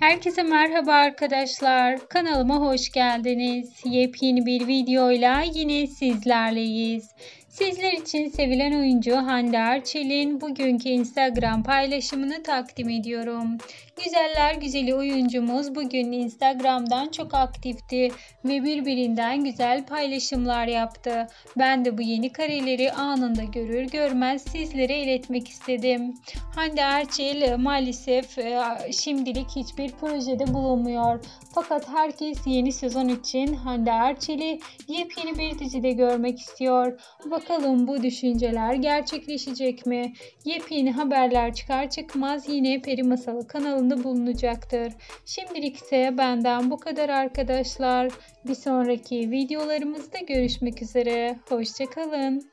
Herkese merhaba arkadaşlar. Kanalıma hoş geldiniz. Yepyeni bir videoyla yine sizlerleyiz. Sizler için sevilen oyuncu Hande Erçel'in bugünkü Instagram paylaşımını takdim ediyorum. Güzeller güzeli oyuncumuz bugün Instagram'dan çok aktifti ve birbirinden güzel paylaşımlar yaptı. Ben de bu yeni kareleri anında görür görmez sizlere iletmek istedim. Hande Erçel maalesef e, şimdilik hiçbir projede bulunmuyor. Fakat herkes yeni sezon için Hande Erçel'i yepyeni bir dizide görmek istiyor. Bakalım bu düşünceler gerçekleşecek mi? Yepyeni haberler çıkar çıkmaz yine Peri Masalı kanalında bulunacaktır. Şimdilik ise benden bu kadar arkadaşlar. Bir sonraki videolarımızda görüşmek üzere. Hoşçakalın.